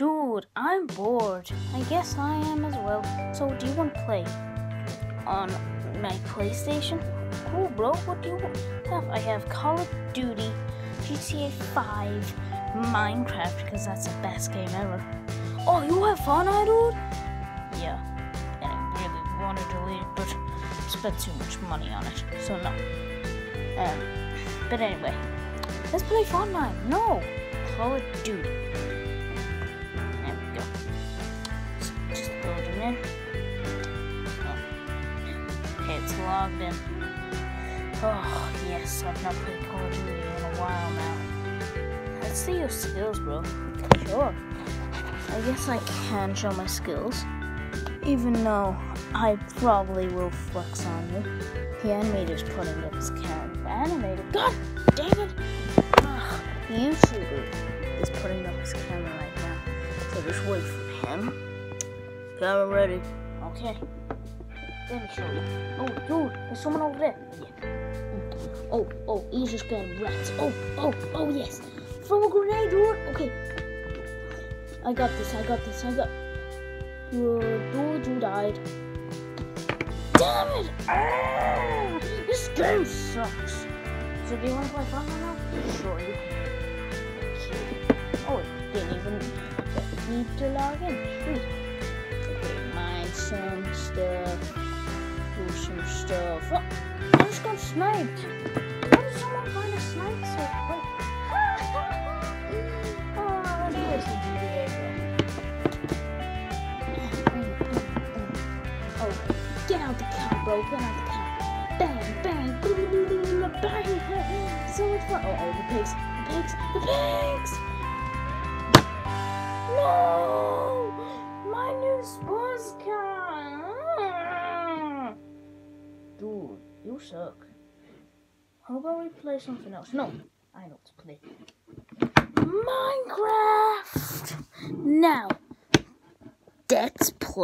Dude, I'm bored. I guess I am as well. So, do you want to play on my PlayStation? Cool, bro. What do you have? I have Call of Duty, GTA 5, Minecraft, because that's the best game ever. Oh, you have Fortnite, dude? Yeah. And I really wanted to it, but spent too much money on it, so no. Um, but anyway, let's play Fortnite. No, Call of Duty. Okay, it's logged in. Oh yes, I've not played Call of Duty in a while now. Let's see your skills, bro. Sure. I guess I can show my skills. Even though I probably will flex on you. The animator's putting up his camera. Animator, god dang it! Ugh, the YouTuber is putting up his camera right now. So just wait for him. Camera ready. Okay. Let me show you. Oh, dude, there's someone over there. Yeah. Oh, oh, he's just getting wrecked. Oh, oh, oh, yes. Throw a grenade, dude. Okay. I got this, I got this, I got. You, dude, you died. Damn it! Ah, this game sucks. So do you want to play Fortnite now? Sure, you can. Oh, didn't even need to log in. Some stuff. Do some stuff. Oh, I just got sniped. How did someone find a snipe so quick? oh, play some GTA. Oh, get out the car, bro. Get out the car. Bang, bang, bang. So much fun. Oh, oh, the pigs, the pigs, the pigs. No, suck. How about we play something else? No, I know to play. Minecraft. Now, let's play.